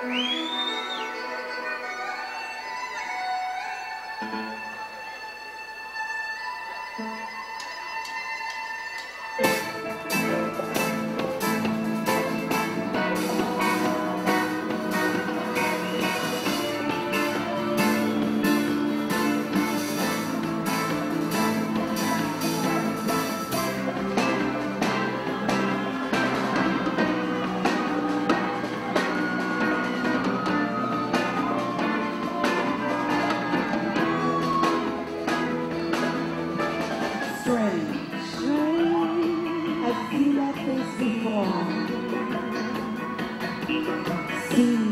嗯 this before. See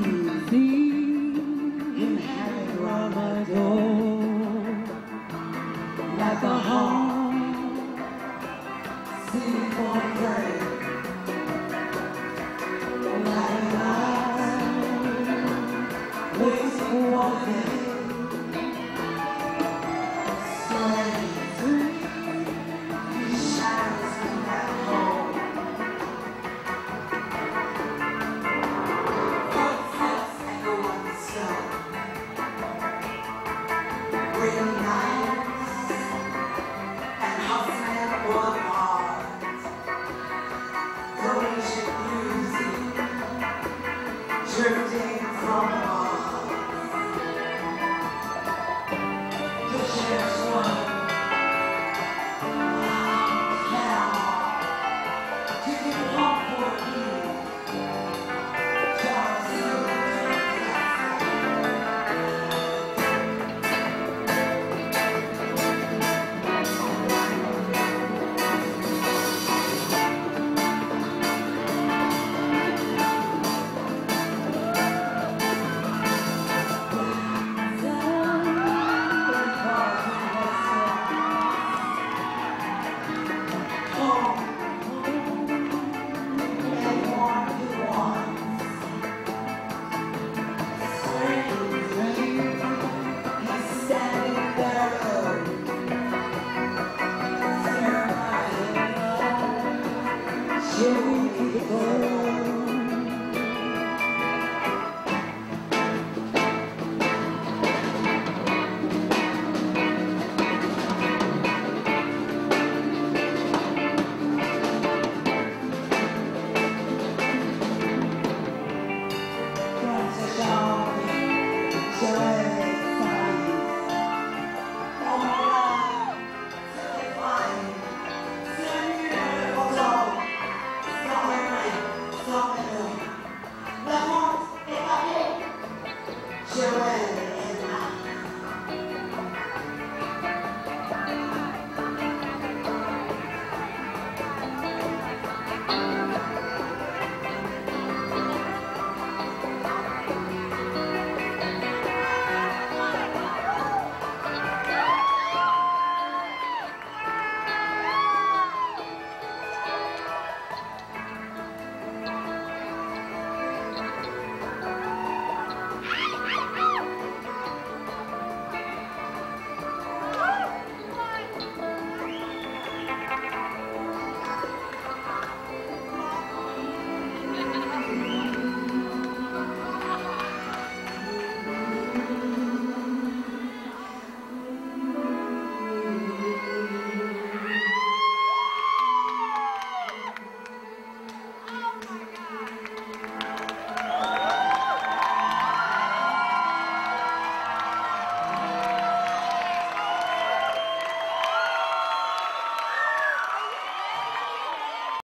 Yeah.